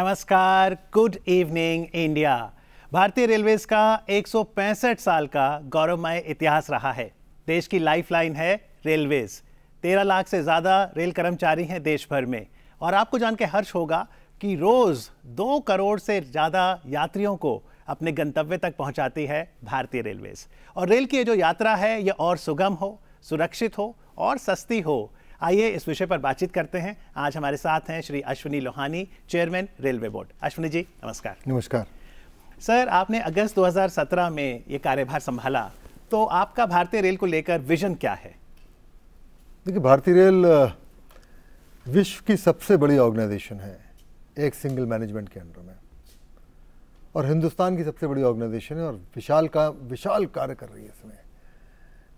नमस्कार good evening India भारतीय railways का 165 साल का गौरवमय इतिहास रहा है। देश की लाइफलाइन है रेलवेज तेरह लाख से ज़्यादा रेल कर्मचारी हैं देश भर में। और आपको जान के हर्ष होगा कि रोज़ दो करोड़ से ज़्यादा यात्रियों को अपने गंतव्य तक पहुंचाती है भारतीय रेलवेज और रेल की जो यात्रा है यह और सुगम हो, सुरक्षित हो और सस्ती हो आइए इस विषय पर बातचीत करते हैं। आज हमारे साथ हैं Shri Ashwani Lohani chairman railway board. Ashwani ji नमस्कार। नमस्कार। सर आपने अगस्त 2017 में ये कार्यभार संभाला तो आपका भारतीय रेल को लेकर विजन क्या है? देखिए भारतीय रेल विश्व की सबसे बड़ी ऑर्गेनाइजेशन है एक सिंगल मैनेजमेंट के अंडर में। और हिंदुस्तान की सबसे बड़ी ऑर्गेनाइजेशन है और विशाल का विशाल कार्य कर रही है इसमें।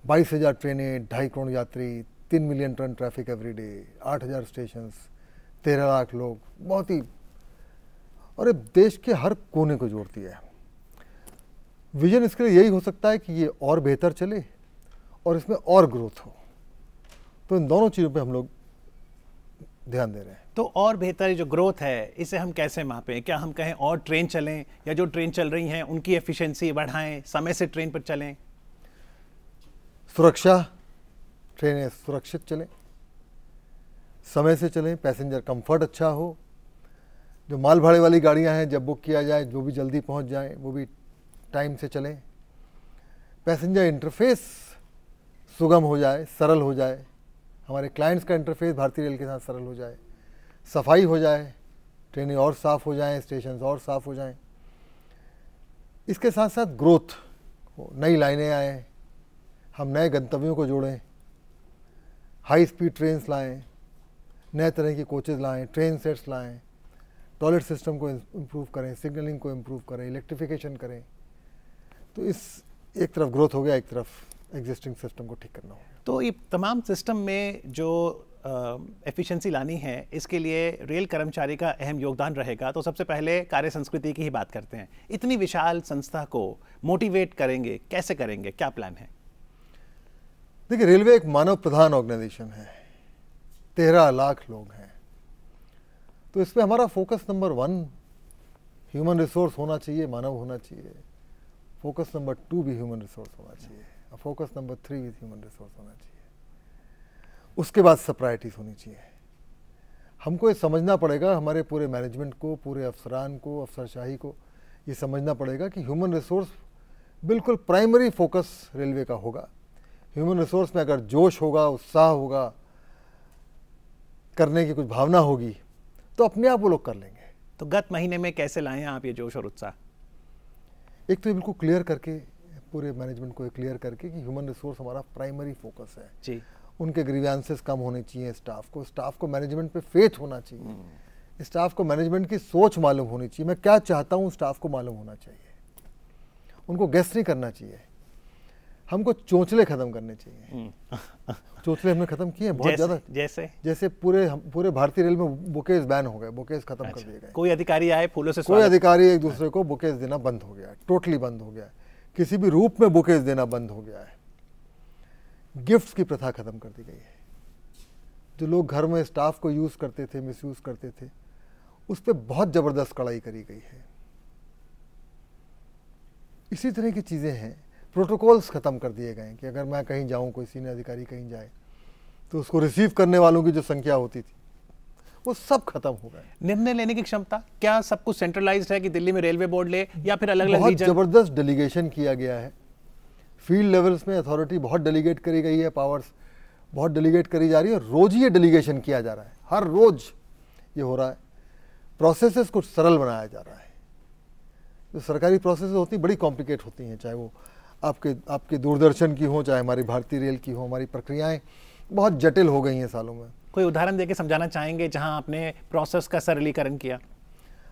बाईस हज़ार ट्रेनें ढाई करोड़ यात्री तीन million ton traffic every day आठ हज़ार स्टेशन तेरह लाख लोग बहुत ही। और ये देश के हर कोने को जोड़ती है। विजन इसके लिए यही हो सकता है कि ये और बेहतर चले और इसमें और ग्रोथ हो। तो इन दोनों चीज़ों पे हम लोग ध्यान दे रहे हैं। तो और बेहतर जो ग्रोथ है इसे हम कैसे मापें? क्या हम कहें और ट्रेन चलें या जो ट्रेन चल रही हैं उनकी एफिशिएंसी बढ़ाएँ समय से ट्रेन पर चलें? सुरक्षा ट्रेनें सुरक्षित चलें। समय से चलें, पैसेंजर कंफर्ट अच्छा हो। जो माल भाड़े वाली गाड़ियाँ हैं, जब बुक किया जाए, जो भी जल्दी पहुँच जाए, वो भी टाइम से चलें। पैसेंजर इंटरफेस सुगम हो जाए, सरल हो जाए। हमारे क्लाइंट्स का इंटरफेस भारतीय रेल के साथ सरल हो जाए। सफ़ाई हो जाए, ट्रेनें और साफ़ हो जाएँ स्टेशन और साफ़ हो जाएँ। इसके साथ साथ ग्रोथ नई लाइनें आए, हम नए गंतव्यों को जोड़ें। हाई स्पीड ट्रेन्स लाएँ, नए तरह की कोचेज़ लाएँ, ट्रेन सेट्स लाएँ, टॉयलेट सिस्टम को इम्प्रूव करें, सिग्नलिंग को इम्प्रूव करें, इलेक्ट्रिफिकेशन करें तो इस एक तरफ़ ग्रोथ हो गया, एक तरफ़ एग्जिस्टिंग सिस्टम को ठीक करना होगा तो ये तमाम सिस्टम में जो एफिशिएंसी लानी है, इसके लिए रेल कर्मचारी का अहम योगदान रहेगा। तो सबसे पहले कार्य संस्कृति की ही बात करते हैं। इतनी विशाल संस्था को मोटिवेट करेंगे, कैसे करेंगे? क्या प्लान है? देखिए, रेलवे एक मानव प्रधान ऑर्गेनाइजेशन है। तेरह लाख लोग हैं। तो इसमें हमारा focus number one, human resource होना चाहिए, मानव होना चाहिए। फोकस नंबर टू भी ह्यूमन रिसोर्स होना चाहिए और फोकस नंबर थ्री भी ह्यूमन रिसोर्स होना चाहिए। उसके बाद सब प्रायरिटीज़ होनी चाहिए। हमको ये समझना पड़ेगा, हमारे पूरे मैनेजमेंट को, पूरे अफसरान को, अफसरशाही को, ये समझना पड़ेगा कि ह्यूमन रिसोर्स बिल्कुल प्राइमरी फोकस रेलवे का होगा। ह्यूमन रिसोर्स में अगर जोश होगा उत्साह होगा करने की कुछ भावना होगी तो अपने आप वो लोग कर लेंगे। तो गत महीने में कैसे लाए हैं आप ये जोश और उत्साह? एक तो ये बिल्कुल क्लियर करके पूरे मैनेजमेंट को क्लियर करके कि ह्यूमन रिसोर्स हमारा प्राइमरी फोकस है। जी। उनके ग्रीवेंसेस कम होने चाहिए स्टाफ को। स्टाफ को मैनेजमेंट पे फेथ होना चाहिए। स्टाफ हम्म। को मैनेजमेंट की सोच मालूम होनी चाहिए। मैं क्या चाहता हूँ स्टाफ को मालूम होना चाहिए। उनको गेस्ट नहीं करना चाहिए। हमको चोचले खत्म करने चाहिए। हम्म। चोचले हमने खत्म किए हैं बहुत ज़्यादा। जैसे? जैसे पूरे पूरे भारतीय रेल में बुकेज बैन हो गए बुकेज खत्म अच्छा, कर दिए गए। कोई अधिकारी आए फूलों से कोई अधिकारी एक दूसरे को बुकेज देना बंद हो गया है टोटली बंद हो गया किसी भी रूप में बुकेज देना बंद हो गया है। गिफ्ट्स की प्रथा खत्म कर दी गई है। जो लोग घर में स्टाफ को यूज़ करते थे मिस करते थे उस पर बहुत ज़बरदस्त कड़ाई करी गई है। इसी तरह की चीज़ें हैं प्रोटोकॉल्स ख़त्म कर दिए गए कि अगर मैं कहीं जाऊँ कोई सीनियर अधिकारी कहीं जाए तो उसको रिसीव करने वालों की जो संख्या होती थी वो सब खत्म हो गए। निर्णय लेने की क्षमता क्या सब कुछ सेंट्रलाइज है कि दिल्ली में रेलवे बोर्ड ले या फिर अलग अलग बहुत ज़बरदस्त डेलीगेशन किया गया है। फ़ील्ड लेवल्स में अथॉरिटी बहुत डेलीगेट करी गई है पावर्स बहुत डेलीगेट करी जा रही है रोज ही ये डेलीगेशन किया जा रहा है। हर रोज ये हो रहा है। प्रोसेसेस कुछ सरल बनाया जा रहा है। जो सरकारी प्रोसेस होती बड़ी कॉम्प्लिकेट होती हैं चाहे वो आपके आपके दूरदर्शन की हो चाहे हमारी भारतीय रेल की हो हमारी प्रक्रियाएँ बहुत जटिल हो गई हैं सालों में। कोई उदाहरण देके समझाना चाहेंगे जहाँ आपने प्रोसेस का सरलीकरण किया?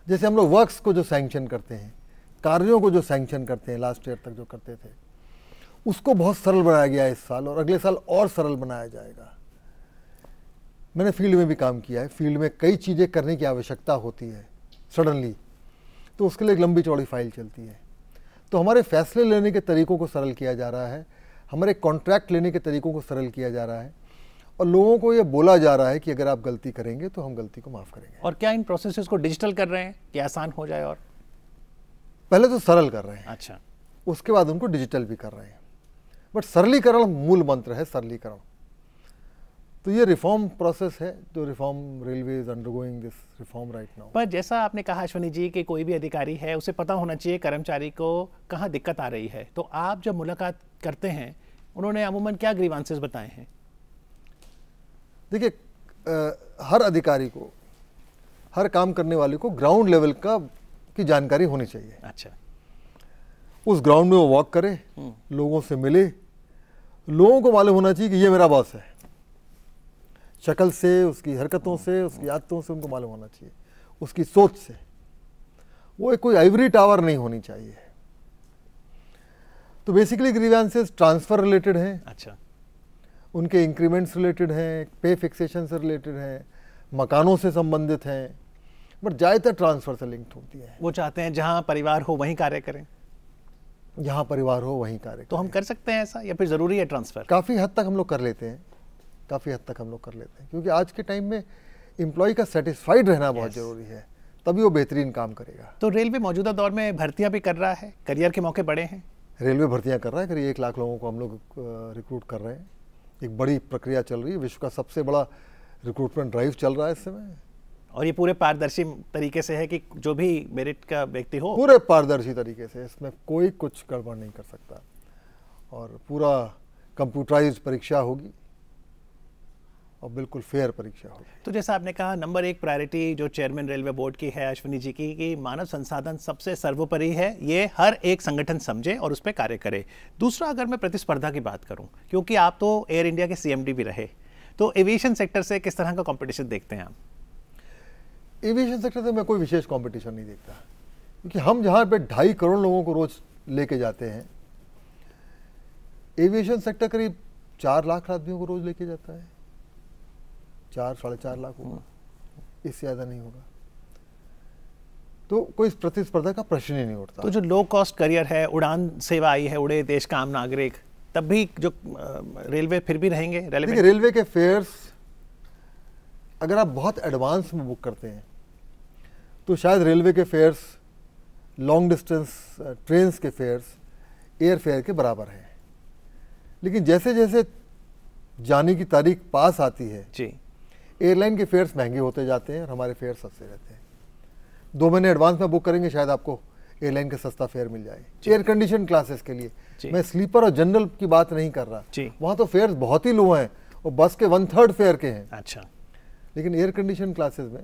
जैसे हम लोग वर्क्स को जो सैंक्शन करते हैं कार्यों को जो सैंक्शन करते हैं लास्ट ईयर तक जो करते थे उसको बहुत सरल बनाया गया है इस साल और अगले साल और सरल बनाया जाएगा। मैंने फ़ील्ड में भी काम किया है फ़ील्ड में कई चीज़ें करने की आवश्यकता होती है सडनली तो उसके लिए एक लंबी चौड़ी फ़ाइल चलती है। तो हमारे फैसले लेने के तरीकों को सरल किया जा रहा है हमारे कॉन्ट्रैक्ट लेने के तरीकों को सरल किया जा रहा है और लोगों को ये बोला जा रहा है कि अगर आप गलती करेंगे तो हम गलती को माफ़ करेंगे। और क्या इन प्रोसेस को डिजिटल कर रहे हैं कि आसान हो जाए और? पहले तो सरल कर रहे हैं। अच्छा। उसके बाद उनको डिजिटल भी कर रहे हैं। बट सरलीकरण मूल मंत्र है सरलीकरण। तो ये रिफॉर्म प्रोसेस है जो reform railway is undergoing this reform right now पर जैसा आपने कहा अश्वनी जी कि कोई भी अधिकारी है उसे पता होना चाहिए कर्मचारी को कहाँ दिक्कत आ रही है। तो आप जब मुलाकात करते हैं उन्होंने अमूमन क्या ग्रीवांसेस बताए हैं? देखिए हर अधिकारी को हर काम करने वाले को ग्राउंड लेवल का की जानकारी होनी चाहिए। अच्छा। उस ग्राउंड में वो वॉक करे लोगों से मिले। लोगों को मालूम होना चाहिए कि ये मेरा बॉस है। शक्ल से उसकी हरकतों से उसकी आदतों से उनको मालूम होना चाहिए। उसकी सोच से। वो एक कोई आइवरी टावर नहीं होनी चाहिए। तो बेसिकली ग्रीवेंसेस ट्रांसफ़र रिलेटेड हैं। अच्छा। उनके इंक्रीमेंट्स रिलेटेड हैं पे फिक्सेशन से रिलेटेड हैं मकानों से संबंधित हैं। बट ज़्यादातर ट्रांसफ़र से लिंक्ड होती हैं। वो चाहते हैं जहाँ परिवार हो वहीं कार्य करें। जहाँ परिवार हो वहीं कार्य तो हम कर। सकते हैं ऐसा या फिर ज़रूरी है ट्रांसफ़र काफ़ी हद तक हम लोग कर लेते हैं। काफ़ी हद तक हम लोग कर लेते हैं। क्योंकि आज के टाइम में एम्प्लॉय का सेटिस्फाइड रहना बहुत Yes. ज़रूरी है। तभी वो बेहतरीन काम करेगा। तो रेलवे मौजूदा दौर में भर्तियाँ भी कर रहा है? करियर के मौके बड़े हैं? रेलवे भर्तियाँ कर रहा है करीब एक लाख लोगों को हम लोग रिक्रूट कर रहे हैं। एक बड़ी प्रक्रिया चल रही है। विश्व का सबसे बड़ा रिक्रूटमेंट ड्राइव चल रहा है इस समय। और ये पूरे पारदर्शी तरीके से है कि जो भी मेरिट का व्यक्ति हो पूरे पारदर्शी तरीके से। इसमें कोई कुछ गड़बड़ नहीं कर सकता। और पूरा कंप्यूटराइज परीक्षा होगी। और बिल्कुल फेयर परीक्षा होगी। तो जैसा आपने कहा नंबर एक प्रायोरिटी जो चेयरमैन रेलवे बोर्ड की है अश्विनी जी की कि मानव संसाधन सबसे सर्वोपरि है ये हर एक संगठन समझे और उस पर कार्य करे। दूसरा अगर मैं प्रतिस्पर्धा की बात करूँ क्योंकि आप तो एयर इंडिया के सीएमडी भी रहे तो एविएशन सेक्टर से किस तरह का कॉम्पिटिशन देखते हैं आप? एविएशन सेक्टर से मैं कोई विशेष कॉम्पिटिशन नहीं देखता क्योंकि हम जहाँ पे ढाई करोड़ लोगों को रोज लेके जाते हैं एविएशन सेक्टर करीब चार लाख आदमियों को रोज लेके जाता है। चार साढ़े चार लाख होगा। इससे ज़्यादा नहीं होगा। तो कोई इस प्रतिस्पर्धा का प्रश्न ही नहीं उठता। तो जो लो कॉस्ट करियर है उड़ान सेवा आई है उड़े देश का आम नागरिक तब भी जो रेलवे फिर भी रहेंगे देखिए रेलवे के फेयर्स अगर आप बहुत एडवांस में बुक करते हैं तो शायद रेलवे के फेयर्स लॉन्ग डिस्टेंस ट्रेन्स के फेयर्स एयर फेयर के बराबर हैं। लेकिन जैसे जैसे जाने की तारीख पास आती है जी। एयरलाइन के फेयर्स महँगे होते जाते हैं और हमारे फेयर सस्ते रहते हैं। दो महीने एडवांस में बुक करेंगे शायद आपको एयरलाइन का सस्ता फेयर मिल जाए। एयर कंडीशन क्लासेस के लिए। मैं स्लीपर और जनरल की बात नहीं कर रहा। वहाँ तो फेयर्स बहुत ही लो हैं और बस के वन थर्ड फेयर के हैं। अच्छा। लेकिन एयर कंडीशन क्लासेस में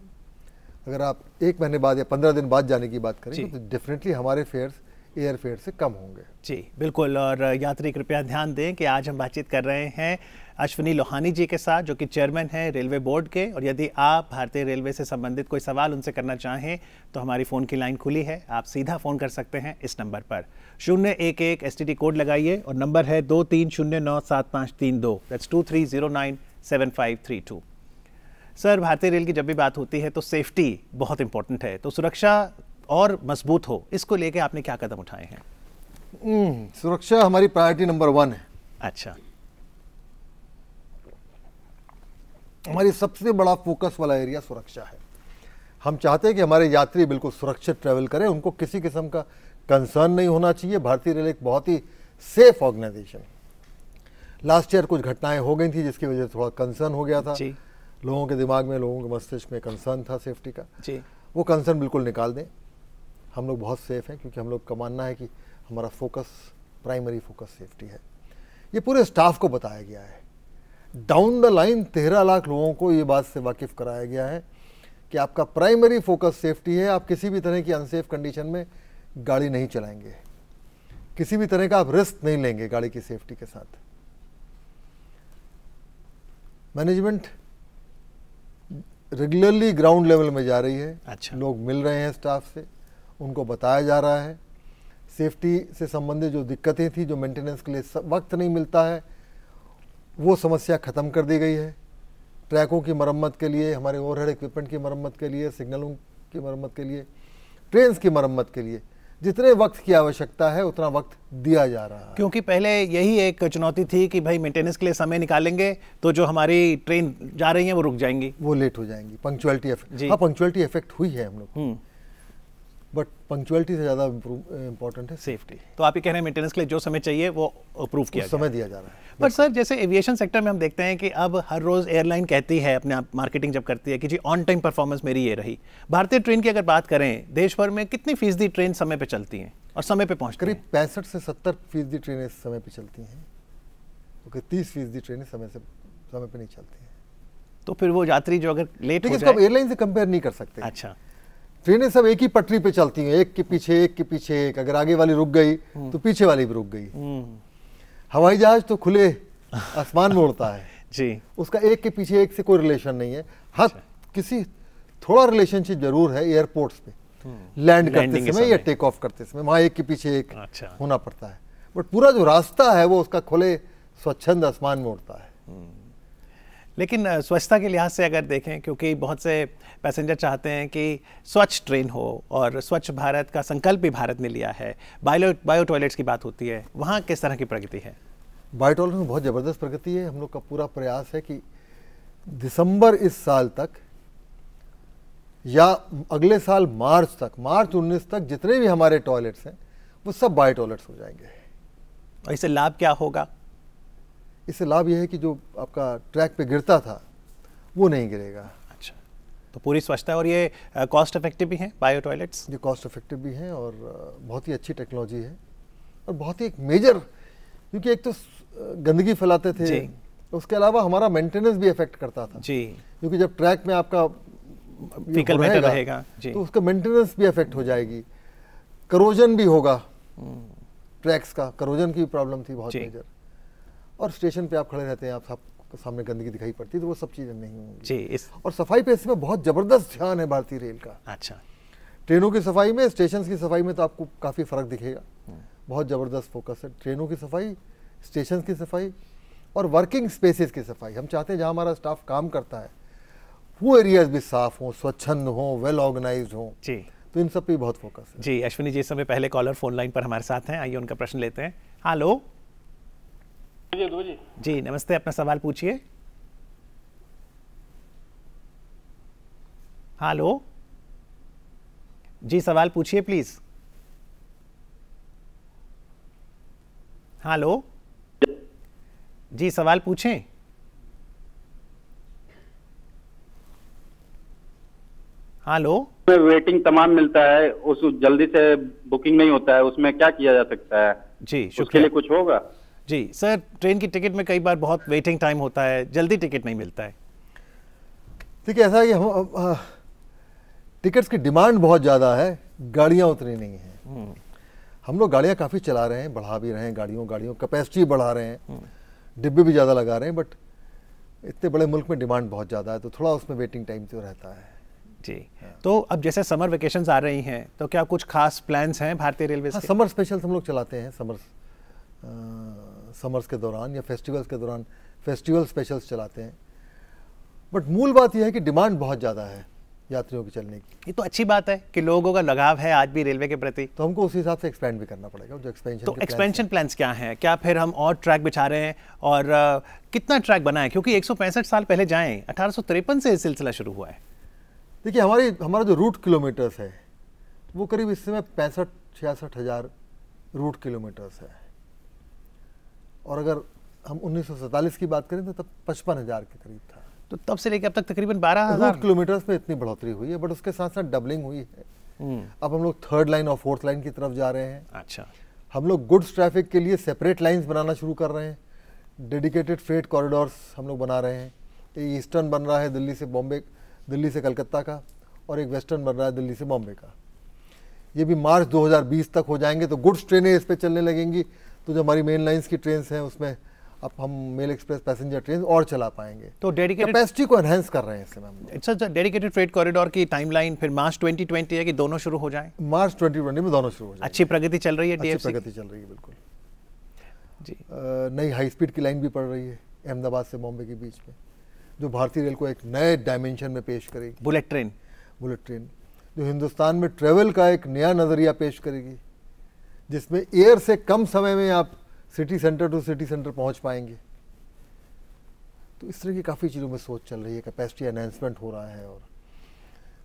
अगर आप एक महीने बाद या पंद्रह दिन बाद जाने की बात करें तो डेफिनेटली हमारे फेयर्स एयर फेयर से कम होंगे। जी, बिल्कुल, और यात्री, कृपया ध्यान दें कि आज हम बातचीत कर रहे हैं अश्विनी लोहानी जी के साथ, जो कि चेयरमैन हैं रेलवे बोर्ड के, और यदि आप भारतीय रेलवे से संबंधित कोई सवाल उनसे करना चाहें तो हमारी फ़ोन की लाइन खुली है। आप सीधा फ़ोन कर सकते हैं इस नंबर पर। शून्य एक एक एस कोड लगाइए, और नंबर है दो तीन शून्य नौ सात पाँच तीन दो। That's two three zero nine seven five three two sir भारतीय रेल की जब भी बात होती है तो सेफ्टी बहुत इंपॉर्टेंट है। तो सुरक्षा और मज़बूत हो इसको लेके आपने क्या कदम उठाए हैं? हम्म, सुरक्षा हमारी प्रायोरिटी नंबर वन है। अच्छा। हमारी सबसे बड़ा फोकस वाला एरिया सुरक्षा है। हम चाहते हैं कि हमारे यात्री बिल्कुल सुरक्षित ट्रैवल करें उनको किसी किस्म का कंसर्न नहीं होना चाहिए। भारतीय रेल एक बहुत ही सेफ़ ऑर्गेनाइजेशन लास्ट ईयर कुछ घटनाएँ हो गई थी जिसकी वजह से थोड़ा कंसर्न हो गया था। जी। लोगों के दिमाग में लोगों के मस्तिष्क में कंसर्न था सेफ्टी का। जी। वो कंसर्न बिल्कुल निकाल दें। हम लोग बहुत सेफ़ हैं क्योंकि हम लोग का मानना है कि हमारा फोकस प्राइमरी फोकस सेफ्टी है। ये पूरे स्टाफ को बताया गया है। डाउन द लाइन तेरह लाख लोगों को ये बात से वाकिफ कराया गया है कि आपका प्राइमरी फोकस सेफ्टी है आप किसी भी तरह की अनसेफ कंडीशन में गाड़ी नहीं चलाएँगे। किसी भी तरह का आप रिस्क नहीं लेंगे गाड़ी की सेफ्टी के साथ। मैनेजमेंट रेगुलरली ग्राउंड लेवल में जा रही है। अच्छा। लोग मिल रहे हैं स्टाफ से। उनको बताया जा रहा है। सेफ्टी से संबंधित जो दिक्कतें थी जो मेंटेनेंस के लिए वक्त नहीं मिलता है वो समस्या ख़त्म कर दी गई है। ट्रैकों की मरम्मत के लिए हमारे ओवरहेड इक्विपमेंट की मरम्मत के लिए सिग्नलों की मरम्मत के लिए ट्रेन्स की मरम्मत के लिए जितने वक्त की आवश्यकता है उतना वक्त दिया जा रहा है। क्योंकि पहले यही एक चुनौती थी कि भाई मेंटेनेंस के लिए समय निकालेंगे तो जो हमारी ट्रेन जा रही है वो रुक जाएँगी। वो लेट हो जाएँगी। पंक्चुअलिटी इफ़ेक्ट हाँ पंक्चुअलिटी इफ़ेक्ट हुई है हम लोग बट पंक्चुअलिटी से ज़्यादा इम्पोर्टेंट है सेफ्टी तो आप ये कह रहे हैं मेंटेनेंस के लिए जो समय चाहिए वो अप्रूव किया समय दिया जा रहा है। पर सर जैसे एविएशन सेक्टर में हम देखते हैं कि अब हर रोज एयरलाइन कहती है अपने आप मार्केटिंग जब करती है कि जी ऑन टाइम परफॉर्मेंस मेरी ये रही। भारतीय ट्रेन की अगर बात करें देश भर में कितनी फ़ीसदी ट्रेन समय पर चलती हैं और समय पर पहुँचती करीब पैंसठ से सत्तर फ़ीसदी ट्रेनें समय पे चलती हैं। तो तीस फ़ीसदी ट्रेनें समय से समय पर नहीं चलती हैं। तो फिर वो यात्री जो अगर लेट हो इसको जाए एयरलाइन से कंपेयर नहीं कर सकते। अच्छा। ट्रेनें सब एक ही पटरी पे चलती हैं एक के पीछे एक के पीछे एक अगर आगे वाली रुक गई तो पीछे वाली भी रुक गई। हम्म, हवाई जहाज़ तो खुले आसमान में उड़ता है। जी। उसका एक के पीछे एक से कोई रिलेशन नहीं है। हाँ किसी थोड़ा रिलेशनशिप ज़रूर है एयरपोर्ट्स पे। लैंड करते Landing समय या टेक ऑफ़ करते समय वहाँ एक के पीछे एक अच्छा। होना पड़ता है। बट पूरा जो रास्ता है वो उसका खुले स्वच्छंद आसमान में उड़ता है लेकिन स्वच्छता के लिहाज से अगर देखें क्योंकि बहुत से पैसेंजर चाहते हैं कि स्वच्छ ट्रेन हो और स्वच्छ भारत का संकल्प भी भारत ने लिया है। बायो बायो टॉयलेट्स की बात होती है वहाँ किस तरह की प्रगति है? बायोटॉलरेंस में बहुत ज़बरदस्त प्रगति है। हम लोग का पूरा प्रयास है कि दिसंबर इस साल तक या अगले साल मार्च तक मार्च 19 तक जितने भी हमारे टॉयलेट्स हैं वो सब बायो टॉयलेट्स हो जाएँगे। और इससे लाभ क्या होगा? इससे लाभ यह है कि जो आपका ट्रैक पे गिरता था वो नहीं गिरेगा। अच्छा। तो पूरी स्वच्छता है और ये कॉस्ट इफ़ेक्टिव भी हैं बायो टॉयलेट्स? ये कॉस्ट इफ़ेक्टिव भी हैं और बहुत ही अच्छी टेक्नोलॉजी है और बहुत ही एक मेजर क्योंकि एक तो गंदगी फैलाते थे। जी। उसके अलावा हमारा मेंटेनेंस भी इफ़ेक्ट करता था। जी। क्योंकि जब ट्रैक में आपका matter रहेगा, जी। तो उसका मेंटेनेंस भी इफ़ेक्ट हो जाएगी। करोजन भी होगा। ट्रैक्स का करोजन की प्रॉब्लम थी बहुत मेजर और स्टेशन पे आप खड़े रहते हैं आप सबके सामने गंदगी दिखाई पड़ती है तो वो सब चीज़ें नहीं होंगी। जी इस और सफ़ाई पे इसमें बहुत ज़बरदस्त ध्यान है भारतीय रेल का। अच्छा। ट्रेनों की सफ़ाई में स्टेशन की सफ़ाई में तो आपको काफ़ी फ़र्क दिखेगा। बहुत ज़बरदस्त फोकस है। ट्रेनों की सफ़ाई स्टेशन की सफ़ाई और वर्किंग स्पेसेस की सफ़ाई। हम चाहते हैं जहाँ हमारा स्टाफ काम करता है वो एरियाज़ भी साफ़ हों स्वच्छंद हों वेल ऑर्गेनाइज हों। जी। तो इन सब पे बहुत फोकस है। जी अश्विनी जी इस समय पहले कॉलर फ़ोन लाइन पर हमारे साथ हैं। आइए उनका प्रश्न लेते हैं। हेलो। जी नमस्ते अपना सवाल पूछिए। हेलो? जी सवाल पूछिए प्लीज़ हेलो? जी सवाल पूछें। हेलो? में वेटिंग तमाम मिलता है उस जल्दी से बुकिंग नहीं होता है उसमें क्या किया जा सकता है? जी उसके शुक्रिया। लिए कुछ होगा? जी सर ट्रेन की टिकट में कई बार बहुत वेटिंग टाइम होता है जल्दी टिकट नहीं मिलता है। ठीक है ऐसा है कि हम टिकट्स की डिमांड बहुत ज़्यादा है गाड़ियाँ उतनी नहीं हैं। हम लोग गाड़ियाँ काफ़ी चला रहे हैं बढ़ा भी रहे हैं गाड़ियों गाड़ियों कैपेसिटी बढ़ा रहे हैं। डिब्बे भी ज़्यादा लगा रहे हैं बट इतने बड़े मुल्क में डिमांड बहुत ज़्यादा है तो थोड़ा उसमें वेटिंग टाइम तो रहता है। जी। हाँ। तो अब जैसे समर वेकेशंस आ रही हैं तो क्या कुछ खास प्लान्स हैं भारतीय रेलवे हाँ समर स्पेशल्स हम लोग चलाते हैं समर समर्स के दौरान या फेस्टिवल्स के दौरान फेस्टिवल स्पेशल्स चलाते हैं। बट मूल बात यह है कि डिमांड बहुत ज़्यादा है यात्रियों की चलने की। ये तो अच्छी बात है कि लोगों का लगाव है आज भी रेलवे के प्रति। तो हमको उस हिसाब से एक्सपेंड भी करना पड़ेगा। जो एक्सपेंशन तो एक्सपेंशन प्लान्स क्या हैं? क्या फिर हम और ट्रैक बिछा रहे हैं? और अ, कितना ट्रैक बनाए क्योंकि एक सौ पैंसठ साल पहले जाएँ अठारह से ये सिलसिला शुरू हुआ है। देखिए हमारी हमारा जो रूट किलोमीटर्स है वो करीब इस समय पैंसठ छियासठ हज़ार रूट किलोमीटर्स है। और अगर हम उन्नीस की बात करें तो तब पचपन हज़ार के करीब था। तो तब से लेकर अब तक तकरीबन बारह हज़ार? किलोमीटर्स में इतनी बढ़ोतरी हुई है बट उसके साथ साथ डबलिंग हुई है। अब हम लोग थर्ड लाइन और फोर्थ लाइन की तरफ़ जा रहे हैं। अच्छा। हम लोग गुड्स ट्रैफ़िक के लिए सेपरेट लाइंस बनाना शुरू कर रहे हैं। डेडिकेटेड फ्रेट कॉरिडोर्स हम लोग बना रहे हैं। एक ईस्टर्न बन रहा है दिल्ली से बॉम्बे दिल्ली से कलकत्ता का और एक वेस्टर्न बन रहा है दिल्ली से बॉम्बे का। ये भी मार्च 2020 तक हो जाएँगे तो गुड्स ट्रेनें इस पर चलने लगेंगी। तो जो हमारी मेन लाइंस की ट्रेन हैं उसमें अब हम मेल एक्सप्रेस पैसेंजर ट्रेन और चला पाएँगे। तो डेडिकेटेड कैपेसिटी को एनहेंस कर रहे हैं इस समय हम इट्स डेडिकेटेड फ्रेट कॉरिडोर की टाइमलाइन फिर मार्च 2020 है कि दोनों शुरू हो जाएँ? मार्च 2020 में दोनों शुरू हो जाएँगे। अच्छी प्रगति चल रही है अच्छी प्रगति चल रही है बिल्कुल। जी। नई हाई स्पीड की लाइन भी पड़ रही है अहमदाबाद से बॉम्बे के बीच में जो भारतीय रेल को एक नए डायमेंशन में पेश करेगी। बुलेट ट्रेन बुलेट ट्रेन जो हिंदुस्तान में ट्रेवल का एक नया नज़रिया पेश करेगी। जिसमें एयर से कम समय में आप city centre to city centre पहुँच पाएँगे। तो इस तरह की काफ़ी चीज़ों में सोच चल रही है कैपेसिटी एनहेंसमेंट हो रहा है और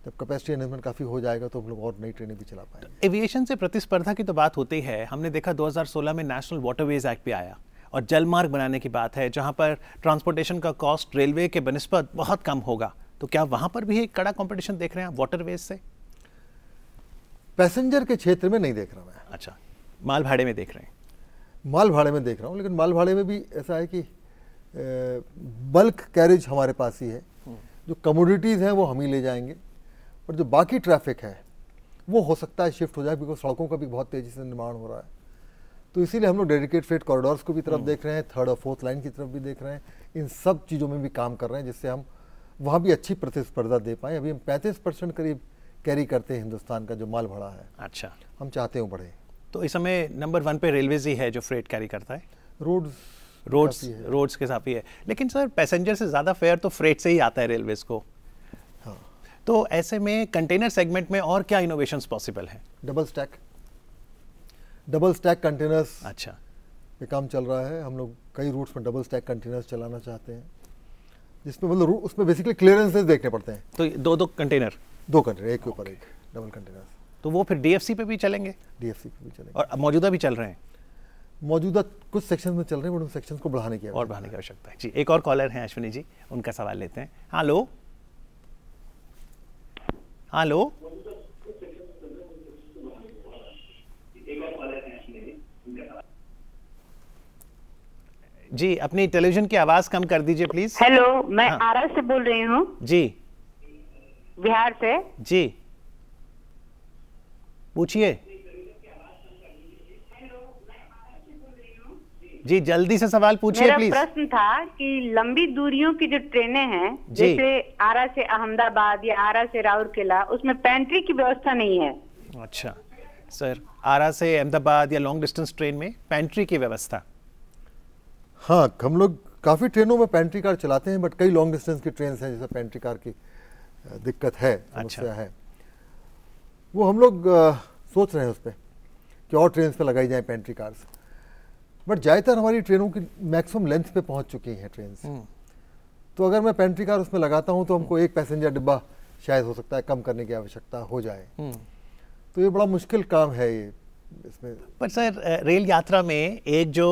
जब कैपेसिटी एनहेंसमेंट काफ़ी हो जाएगा तो हम लोग और नई ट्रेनें भी चला पाएँगे। एविएशन से प्रतिस्पर्धा की तो बात होती है। हमने देखा 2016 में नेशनल वाटरवेज एक्ट भी आया और जलमार्ग बनाने की बात है जहाँ पर ट्रांसपोर्टेशन का कॉस्ट रेलवे के बनस्पत बहुत कम होगा। तो क्या वहाँ पर भी एक कड़ा कंपटीशन देख रहे हैं वाटरवेज से? पैसेंजर के क्षेत्र में नहीं देख रहा मैं। अच्छा। माल भाड़े में देख रहे हैं। माल भाड़े में देख रहा हूँ लेकिन माल भाड़े में भी ऐसा है कि बल्क कैरेज हमारे पास ही है। जो कमोडिटीज़ हैं वो हम ही ले जाएँगे और जो बाकी ट्रैफ़िक है वो हो सकता है शिफ्ट हो जाए बिकॉज़ सड़कों का भी बहुत तेज़ी से निर्माण हो रहा है। तो इसीलिए हम लोग डेडिकेट फ्रेट कॉरिडोर्स को भी तरफ़ देख रहे हैं थर्ड और फोर्थ लाइन की तरफ़ भी देख रहे हैं। इन सब चीज़ों में भी काम कर रहे हैं जिससे हम वहाँ भी अच्छी प्रतिस्पर्धा दे पाएँ। अभी हम पैंतीस परसेंट करीब कैरी करते हैं हिंदुस्तान का जो माल भड़ा है। अच्छा। हम चाहते हैं बढ़े। तो इस समय नंबर वन पे रेलवेज ही है जो फ्रेट कैरी करता है। रोड्स रोड्स रोड्स के साथ ही है। लेकिन सर पैसेंजर से ज़्यादा फेयर तो फ्रेट से ही आता है रेलवेज को। हाँ। तो ऐसे में कंटेनर सेगमेंट में और क्या इनोवेशन पॉसिबल है? Double stack double stack containers अच्छा। ये काम चल रहा है। हम लोग कई रूट्स में डबल स्टैक कंटेनर्स चलाना चाहते हैं। जिसमें मतलब उसमें बेसिकली क्लियरेंसेस देखने पड़ते हैं। तो दो दो कंटेनर दो कंटेनर एक के ऊपर एक डबल कंटेनर्स तो वो फिर डीएफसी पे भी चलेंगे? डीएफसी पे भी चलेंगे। और मौजूदा भी चल रहे हैं? मौजूदा कुछ सेक्शन में चल रहे हैं बट उन सेक्शन को बढ़ाने की और बढ़ाने की आवश्यकता है। जी एक और कॉलर हैं अश्विनी जी उनका सवाल लेते हैं। हेलो हेलो जी अपनी टेलीविज़न की आवाज़ कम कर दीजिए प्लीज़ हेलो मैं हाँ। आरा से बोल रही हूँ। जी। बिहार से? जी। पूछिए। जी जल्दी से सवाल पूछिए मेरा प्लीज़ प्रश्न था कि लंबी दूरियों की जो ट्रेनें हैं जैसे आरा से अहमदाबाद या आरा से राउरकेला उसमें पेंट्री की व्यवस्था नहीं है। अच्छा। सर आरा से अहमदाबाद या लॉन्ग डिस्टेंस ट्रेन में पेंट्री की व्यवस्था। हाँ हम लोग काफ़ी ट्रेनों में पेंट्री कार चलाते हैं बट कई लॉन्ग डिस्टेंस की ट्रेन हैं जैसे पेंट्री कार की दिक्कत है समस्या है। वो हम लोग सोच रहे हैं उस पर कि और ट्रेन पर लगाई जाए पेंट्री कार्स बट ज़्यादातर हमारी ट्रेनों की मैक्सिमम लेंथ पे पहुँच चुकी हैं ट्रेन तो अगर मैं पेंट्री कार उसमें लगाता हूँ तो हमको एक पैसेंजर डिब्बा शायद हो सकता है कम करने की आवश्यकता हो जाए। तो ये बड़ा मुश्किल काम है ये इसमें। पर सर रेल यात्रा में एक जो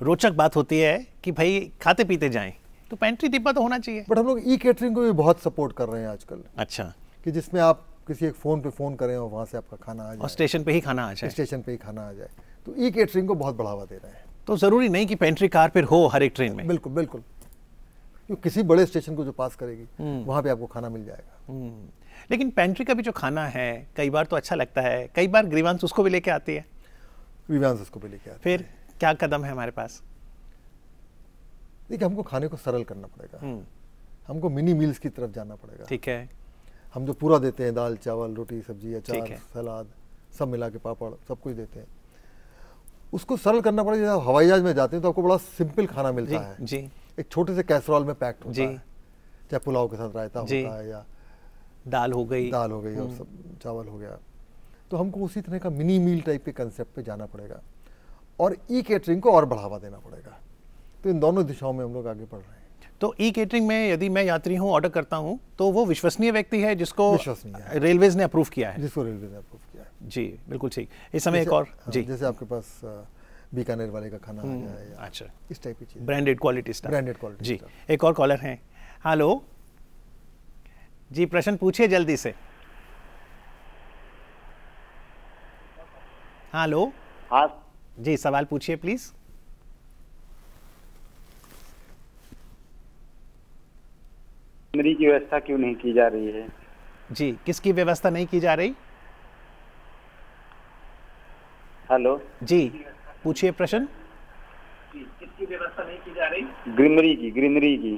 रोचक बात होती है कि भाई खाते पीते जाएँ तो पेंट्री डिब्बा तो होना चाहिए। बट हम लोग ई केटरिंग को भी बहुत सपोर्ट कर रहे हैं आजकल। अच्छा। कि जिसमें आप किसी एक फ़ोन पे फ़ोन करें और वहाँ से आपका खाना आ और जाए स्टेशन पे ही खाना आ जाए। स्टेशन पे ही खाना आ जाए। तो ई केटरिंग को बहुत बढ़ावा दे रहे हैं। तो ज़रूरी नहीं कि पेंट्री कार फिर हो हर एक ट्रेन में। बिल्कुल बिल्कुल। क्योंकि किसी बड़े स्टेशन को जो पास करेगी वहाँ पे आपको खाना मिल जाएगा। हम्म, लेकिन पेंट्री का भी जो खाना है कई बार तो अच्छा लगता है। कई बार ग्रीवांस उसको भी लेके आती है। विवांस उसको भी लेके आते फिर क्या कदम है हमारे पास? देखिए हमको खाने को सरल करना पड़ेगा। हम्म, हमको मिनी मील्स की तरफ़ जाना पड़ेगा। ठीक है। हम जो पूरा देते हैं दाल चावल रोटी सब्ज़ी अचार सलाद सब मिला के पापड़ सब कुछ देते हैं। उसको सरल करना पड़ेगा जैसे आप हवाई जहाज़ में जाते हैं तो आपको बड़ा सिंपल खाना जी मिलता है। जी। एक छोटे से कैसरॉल में पैक्ड होता जी। है चाहे पुलाव के साथ रायता होता है या दाल हो गई। दाल हो गई और सब चावल हो गया। तो हमको उसी तरह का मिनी मील टाइप के कंसेप्ट पे जाना पड़ेगा। और ई कैटरिंग को और बढ़ावा देना पड़ेगा। तो इन दोनों दिशाओं में हम लोग आगे बढ़ रहे हैं। तो ई केटरिंग में यदि मैं यात्री हूँ ऑर्डर करता हूँ तो वो विश्वसनीय व्यक्ति है जिसको विश्वसनीय रेलवेज ने अप्रूव किया है। जिसको रेलवे ने अप्रूव किया है। जी बिल्कुल ठीक। इस समय एक और हाँ, जी। जैसे आपके पास बीकानेर वाले का खाना या अच्छा। इस टाइप की चीज़। Branded quality staff Branded quality जी एक और कॉलर हैं। हेलो जी प्रश्न पूछिए जल्दी से। हेलो हाँ। जी सवाल पूछिए प्लीज़ मेरी की व्यवस्था क्यों नहीं की जा रही है? जी किसकी व्यवस्था नहीं की जा रही? हेलो? जी पूछिए प्रश्न। किसकी व्यवस्था नहीं की जा रही? ग्रीनरी की ग्रीनरी की।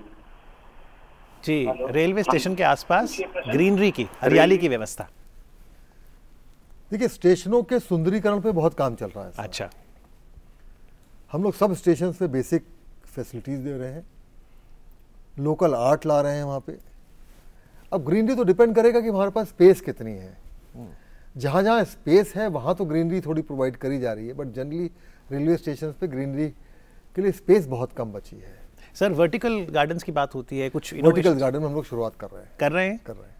जी रेलवे स्टेशन के आसपास ग्रीनरी की हरियाली की व्यवस्था। देखिए स्टेशनों के सुंदरीकरण पे बहुत काम चल रहा है अच्छा। हम लोग सब स्टेशन पे बेसिक फैसिलिटीज़ दे रहे हैं। लोकल आर्ट ला रहे हैं वहाँ पे। अब ग्रीनरी तो डिपेंड करेगा कि हमारे पास स्पेस कितनी है। जहाँ जहाँ स्पेस है वहाँ तो ग्रीनरी थोड़ी प्रोवाइड करी जा रही है बट जनरली रेलवे स्टेशन पे ग्रीनरी के लिए स्पेस बहुत कम बची है। सर वर्टिकल गार्डन्स की बात होती है कुछ वर्टिकल गार्डन में हम लोग शुरुआत कर रहे हैं। कर रहे हैं? कर रहे हैं।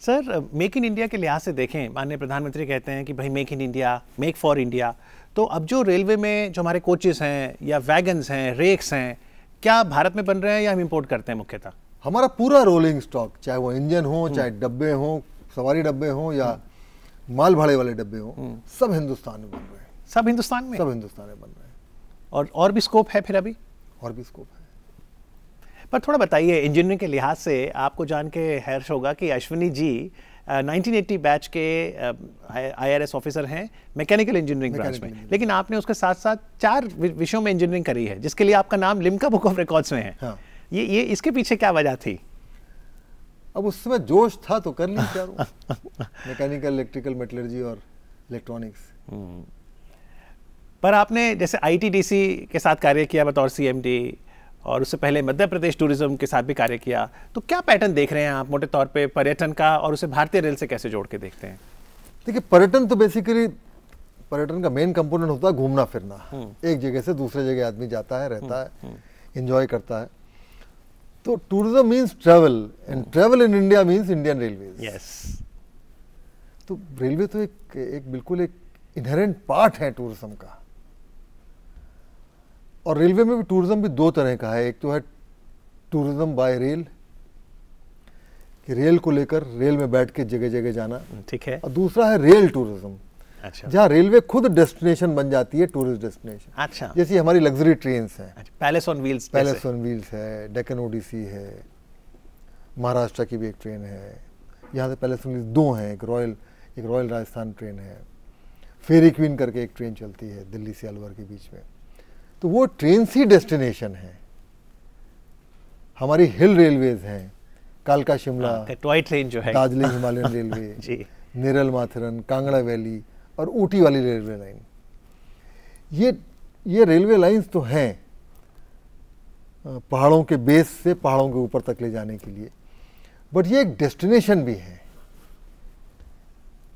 सर मेक इन इंडिया के लिहाज से देखें माननीय प्रधानमंत्री कहते हैं कि भाई make in India make for India तो अब जो रेलवे में जो हमारे कोचेस हैं या वैगन्स हैं रेक्स हैं क्या भारत में बन रहे हैं या हम इंपोर्ट करते हैं मुख्यतः? हमारा पूरा रोलिंग स्टॉक चाहे वो इंजन हो चाहे डब्बे हो सवारी डब्बे हो या माल भाड़े वाले डब्बे हो सब हिंदुस्तान में बन रहे हैं। सब हिंदुस्तान में? सब हिंदुस्तान में बन रहे हैं। और और भी स्कोप है फिर अभी? और भी स्कोप है। पर थोड़ा बताइए इंजीनियरिंग के लिहाज से आपको जान के हर्ष होगा कि अश्विनी जी 1980 बैच के आईआरएस ऑफिसर हैं मैकेनिकल इंजीनियरिंग ब्रांच में। लेकिन आपने उसके साथ साथ चार विषयों में इंजीनियरिंग करी है जिसके लिए आपका नाम लिम्का बुक ऑफ़ रिकॉर्ड्स में है। हाँ। ये ये इसके पीछे क्या वजह थी? अब उस समय जोश था तो कर ली चारों मैकेनिकल इलेक्ट्रिकल मेटलर्जी और इलेक्ट्रॉनिक्स पर आपने जैसे आईटीडीसी के साथ कार्य किया बतौर सीएमडी और उससे पहले मध्य प्रदेश टूरिज़्म के साथ भी कार्य किया। तो क्या पैटर्न देख रहे हैं आप मोटे तौर पे पर्यटन का और उसे भारतीय रेल से कैसे जोड़ के देखते हैं? देखिए पर्यटन तो बेसिकली पर्यटन का मेन कंपोनेंट होता है घूमना फिरना। एक जगह से दूसरे जगह आदमी जाता है रहता है इंजॉय करता है। तो tourism means travel and travel in India means Indian railway yes तो रेलवे तो एक एक बिल्कुल एक इनहेरेंट पार्ट है टूरिज़्म का। और रेलवे में भी टूरिज़्म भी दो तरह का है। एक तो है टूरिज़्म बाय रेल कि रेल को लेकर रेल में बैठ के जगह जगह जाना। ठीक है। और दूसरा है रेल टूरिज़्म अच्छा। जहाँ रेलवे खुद डेस्टिनेशन बन जाती है टूरिस्ट डेस्टिनेशन। अच्छा। जैसी हमारी लग्जरी ट्रेन है। Palace on wheels palace on wheels है डेकन ओडिसी है महाराष्ट्र की भी एक ट्रेन है। यहाँ से पैलेस ऑन व्हील्स दो हैं एक रॉयल एक रॉयल राजस्थान ट्रेन है। फेरी क्वीन करके एक ट्रेन चलती है दिल्ली से अलवर के बीच में। तो वो ट्रेन सी डेस्टिनेशन है। हमारी हिल रेलवेज हैं कालका शिमला टॉय ट्रेन जो है। दार्जिलिंग हिमालयन रेलवे नेरल माथेरन कांगड़ा वैली और ऊटी वाली रेलवे लाइन। ये ये रेलवे लाइंस तो हैं पहाड़ों के बेस से पहाड़ों के ऊपर तक ले जाने के लिए। बट ये एक डेस्टिनेशन भी है।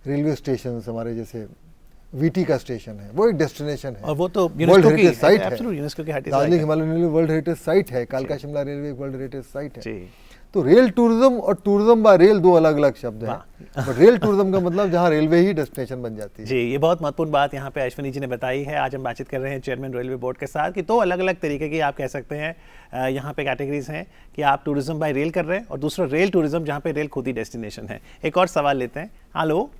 रेलवे स्टेशन हमारे जैसे वीटी का स्टेशन है वो एक डेस्टिनेशन है। और वो तो वर्ल्ड हेरिटेज साइट है। Darjeeling Himalayan railway world heritage site है कालका शिमला रेलवे एक वर्ल्ड हेरिटेज साइट है। है तो रेल टूरिज़्म और टूरिज़्म बाय रेल दो अलग अलग शब्द हैं। बट रेल टूरिज़्म का मतलब जहाँ रेलवे ही डेस्टिनेशन बन जाती है। जी ये बहुत महत्वपूर्ण बात यहाँ पे अश्विनी जी ने बताई है। आज हम बातचीत कर रहे हैं चेयरमैन रेलवे बोर्ड के साथ कि दो तो अलग अलग तरीके की आप कह सकते हैं यहाँ पे कैटेगरीज हैं कि आप टूरिज़्म बाय रेल कर रहे हैं और दूसरा रेल टूरिज़्म जहाँ पे रेल खुद ही डेस्टिनेशन है। एक और सवाल लेते हैं। Hello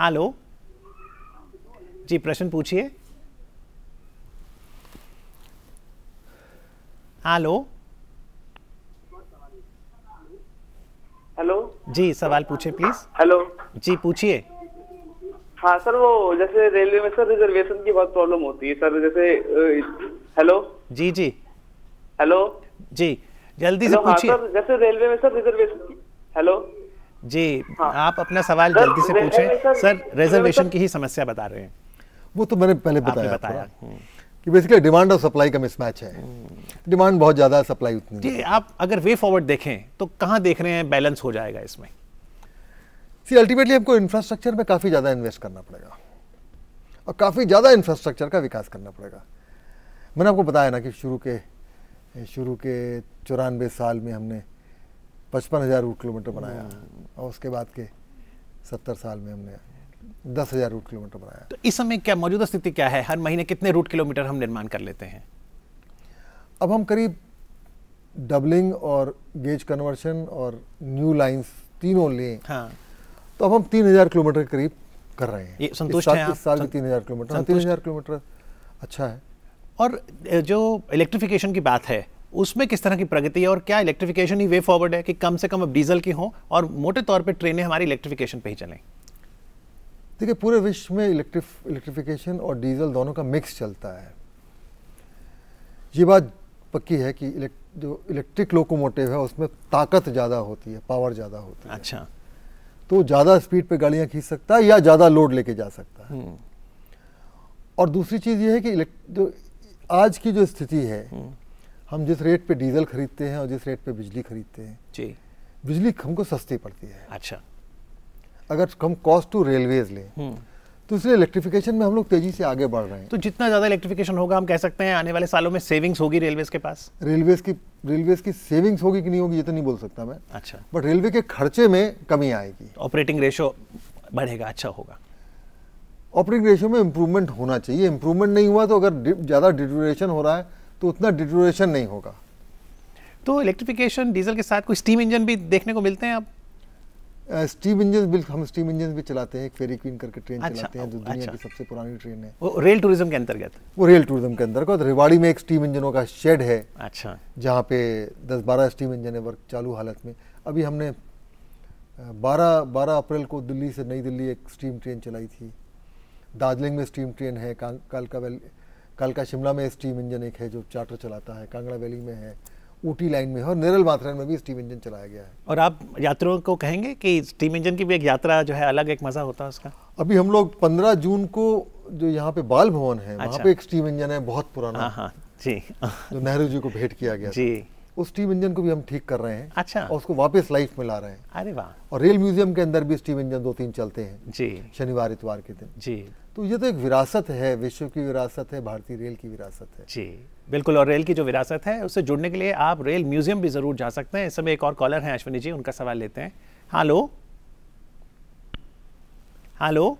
hello. जी प्रश्न पूछिए। हेलो। हेलो। जी सवाल पूछिए प्लीज़ हेलो। जी पूछिए। हाँ सर वो जैसे रेलवे में सर रिजर्वेशन की बहुत प्रॉब्लम होती है सर जैसे हेलो। जी जी। हेलो। जी जल्दी से हाँ पूछिए। सर जैसे रेलवे में सर रिजर्वेशन हेलो। जी हाँ। आप अपना सवाल जल्दी से पूछें। सर, रिजर्वेशन की ही समस्या बता रहे हैं। वो तो मैंने पहले बताया बताया। हम्म। कि बेसिकली डिमांड और सप्लाई का मिसमैच है। डिमांड बहुत ज़्यादा है सप्लाई उतनी जी आप अगर वे फॉरवर्ड देखें तो कहाँ देख रहे हैं बैलेंस हो जाएगा इसमें? सी अल्टीमेटली हमको इंफ्रास्ट्रक्चर में काफ़ी ज़्यादा इन्वेस्ट करना पड़ेगा। और काफ़ी ज़्यादा इंफ्रास्ट्रक्चर का विकास करना पड़ेगा। मैंने आपको बताया ना कि शुरू के शुरू के चौरानवे साल में हमने पचपन हज़ार रूट किलोमीटर बनाया। और उसके बाद के सत्तर साल में हमने दस हज़ार रूट किलोमीटर बनाया। तो इस समय क्या मौजूदा स्थिति क्या है? हर महीने कितने रूट किलोमीटर हम निर्माण कर लेते हैं? अब हम करीब डबलिंग और गेज कन्वर्शन और न्यू लाइंस तीनों लें हाँ। तो अब हम तीन हज़ार किलोमीटर के करीब कर रहे हैं। ये इस संतुष्ट साल- हैं इस साल भी तीन हज़ार किलोमीटर। हाँ, तीन हज़ार किलोमीटर अच्छा है। और जो इलेक्ट्रिफिकेशन की बात है उसमें किस तरह की प्रगति है और क्या इलेक्ट्रिफिकेशन ही वे फॉरवर्ड है कि कम से कम अब डीजल की हो और मोटे तौर पर ट्रेनें हमारी इलेक्ट्रिफिकेशन पे ही चलें। देखिए पूरे विश्व में इलेक्ट्रिफ इलेक्ट्रिफिकेशन और डीजल दोनों का मिक्स चलता है। ये बात पक्की है कि इलेक्ट, जो इलेक्ट्रिक लोकोमोटिव है उसमें ताकत ज़्यादा होती है पावर ज़्यादा होती है। अच्छा। तो ज़्यादा स्पीड पे गाड़ियाँ खींच सकता है या ज़्यादा लोड लेके जा सकता है। हम्म, और दूसरी चीज़ ये है कि जो आज की जो स्थिति है हम जिस रेट पे डीजल खरीदते हैं और जिस रेट पे बिजली खरीदते हैं जी। बिजली हमको सस्ती पड़ती है। अच्छा। अगर हम कॉस्ट टू रेलवेज लें तो इसलिए इलेक्ट्रिफिकेशन में हम लोग तेज़ी से आगे बढ़ रहे हैं। तो जितना ज़्यादा इलेक्ट्रिफिकेशन होगा हम कह सकते हैं आने वाले सालों में सेविंग्स होगी रेलवेज के पास। रेलवेज की रेलवेज की सेविंग्स होगी कि नहीं होगी ये तो नहीं बोल सकता मैं। अच्छा। बट रेलवे के खर्चे में कमी आएगी। ऑपरेटिंग रेशो बढ़ेगा अच्छा होगा। ऑपरेटिंग रेशियो में इम्प्रूवमेंट होना चाहिए। इम्प्रूवमेंट नहीं हुआ तो अगर ज़्यादा डिटोरेशन हो रहा है तो उतना डिटोरेशन नहीं होगा। तो इलेक्ट्रिफिकेशन डीजल के साथ कोई स्टीम इंजन भी देखने को मिलते हैं अब? स्टीम इंजन बिल हम स्टीम इंजन भी चलाते हैं फेरी क्वीन करके ट्रेन अच्छा, चलाते हैं जो दुनिया अच्छा। की सबसे पुरानी ट्रेन है। वो रेल टूरिज़्म के अंतर्गत? वो रेल टूरिज़्म के का रेवाड़ी में एक स्टीम इंजनों का शेड है अच्छा। जहाँ पे 10-12 स्टीम इंजन है वर्क चालू हालत में। अभी हमने 12 12 अप्रैल को दिल्ली से नई दिल्ली एक स्टीम ट्रेन चलाई थी। दार्जिलिंग में स्टीम ट्रेन है कालका वैली कालका शिमला में स्टीम इंजन एक है जो चार्टर चलाता है कांगड़ा वैली में है ऊटी लाइन में है और निरल माथेरन में भी स्टीम इंजन चलाया गया है। और आप यात्रियों को कहेंगे कि स्टीम इंजन की भी एक यात्रा जो है अलग एक मज़ा होता है उसका? अभी हम लोग 15 जून को जो यहाँ पे बाल भवन है वहाँ अच्छा। पे एक स्टीम इंजन है बहुत पुराना। हाँ हाँ जी। नेहरू जी को भेंट किया गया। जी। उस स्टीम इंजन को भी हम ठीक कर रहे हैं अच्छा। और उसको वापस लाइफ में ला रहे हैं। अरे वाह। और रेल म्यूज़ियम के अंदर भी स्टीम इंजन दो तीन चलते हैं। जी। शनिवार इतवार के दिन। जी। तो ये तो एक विरासत है विश्व की विरासत है भारतीय रेल की विरासत है। जी बिल्कुल। और रेल की जो विरासत है उससे जुड़ने के लिए आप रेल म्यूज़ियम भी ज़रूर जा सकते हैं। इस समय एक और कॉलर हैं अश्विनी जी उनका सवाल लेते हैं। हेलो हेलो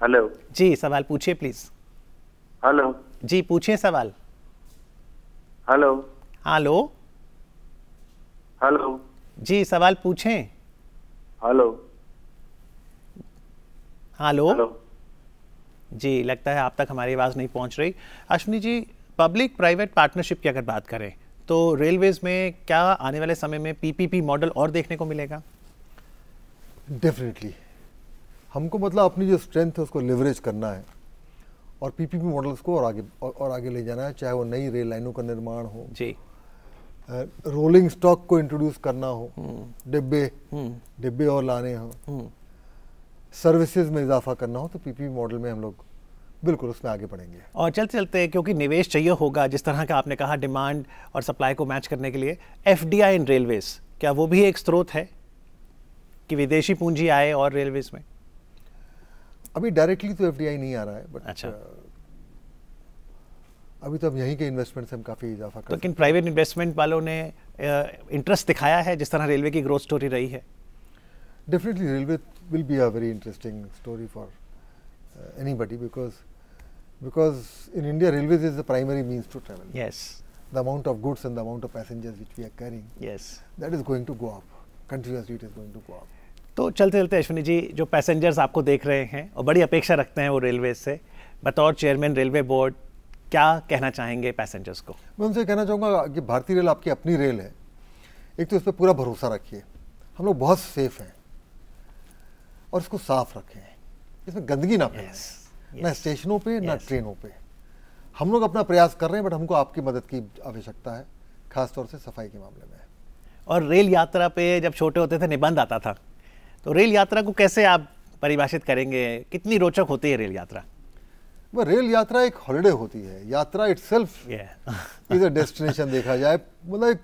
हेलो जी सवाल पूछिए प्लीज़ हेलो जी पूछिए सवाल। Hello hello. हेलो। जी सवाल पूछें। हेलो। हेलो। हेलो। जी लगता है आप तक हमारी आवाज़ नहीं पहुँच रही। Ashwini ji public private partnership की अगर बात करें तो रेलवेज में क्या आने वाले समय में पीपीपी मॉडल और देखने को मिलेगा? डेफिनेटली हमको मतलब अपनी जो स्ट्रेंथ है उसको लिवरेज करना है। और पीपीपी मॉडल्स को और आगे और, और आगे ले जाना है चाहे वो नई रेल लाइनों का निर्माण हो। जी। रोलिंग स्टॉक को इंट्रोड्यूस करना हो डिब्बे डिब्बे और लाने हो सर्विसेज़ में इजाफा करना हो तो पीपी मॉडल में हम लोग बिल्कुल उसमें आगे बढ़ेंगे। और चलते चलते क्योंकि निवेश चाहिए होगा जिस तरह का आपने कहा डिमांड और सप्लाई को मैच करने के लिए एफडीआई इन रेलवेज क्या वो भी एक स्रोत है कि विदेशी पूंजी आए और रेलवेज में? अभी डायरेक्टली तो एफडीआई नहीं आ रहा है बट अच्छा। अभी तो हम यहीं के इन्वेस्टमेंट से हम काफ़ी इजाफा कर तो लेकिन प्राइवेट इन्वेस्टमेंट वालों ने इंटरेस्ट दिखाया है जिस तरह रेलवे की ग्रोथ स्टोरी रही है? Definitely railway will be a very interesting story for anybody because because in India railways is the primary means to travel yes the amount of goods and the amount of passengers which we are carrying yes that is going to go up continuously is going to go up तो चलते चलते अश्विनी जी जो passengers आपको देख रहे हैं और बड़ी अपेक्षा रखते हैं वो रेलवे से बतौर चेयरमैन रेलवे बोर्ड क्या कहना चाहेंगे पैसेंजर्स को? मैं उनसे कहना चाहूँगा कि भारतीय रेल आपकी अपनी रेल है। एक तो इस पर पूरा भरोसा रखिए। हम लोग बहुत सेफ़ हैं। और इसको साफ़ रखें। इसमें गंदगी ना फैलाएँ। Yes, ना yes, स्टेशनों पे yes. ना ट्रेनों पे। हम लोग अपना प्रयास कर रहे हैं बट हमको आपकी मदद की आवश्यकता है खासतौर से सफ़ाई के मामले में। और रेल यात्रा पे जब छोटे होते थे निबंध आता था तो रेल यात्रा को कैसे आप परिभाषित करेंगे? कितनी रोचक होती है रेल यात्रा? वह रेल यात्रा एक हॉलिडे होती है। यात्रा itself is a destination देखा जाए। मतलब एक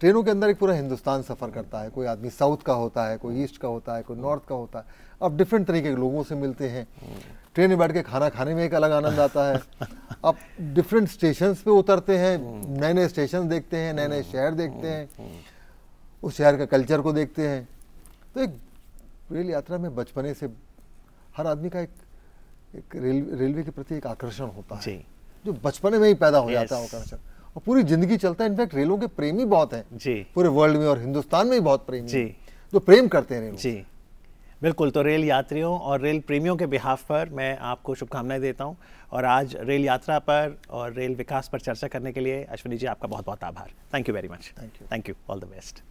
ट्रेनों के अंदर एक पूरा हिंदुस्तान सफ़र करता है। कोई आदमी साउथ का होता है कोई ईस्ट का होता है कोई नॉर्थ का होता है। आप डिफरेंट तरीके के लोगों से मिलते हैं। ट्रेन में बैठ के खाना खाने में एक अलग आनंद आता है। आप डिफरेंट स्टेशन पे उतरते हैं। नए नए स्टेशन देखते हैं नए नए शहर देखते हैं। उस शहर का कल्चर को देखते हैं। तो एक रेल यात्रा में बचपने से हर आदमी का एक एक रेल रेलवे के प्रति एक आकर्षण होता है जी। जो बचपने में ही पैदा हो जाता है आकर्षण। और पूरी ज़िंदगी चलता है। इनफैक्ट रेलों के प्रेमी बहुत हैं। जी। पूरे वर्ल्ड में और हिंदुस्तान में भी बहुत प्रेमी जी। जो प्रेम करते हैं जी। बिल्कुल तो रेल यात्रियों और रेल प्रेमियों के बिहाफ पर मैं आपको शुभकामनाएँ देता हूँ। और आज रेल यात्रा पर और रेल विकास पर चर्चा करने के लिए अश्विनी जी आपका बहुत बहुत आभार। Thank you very much thank you thank you all the best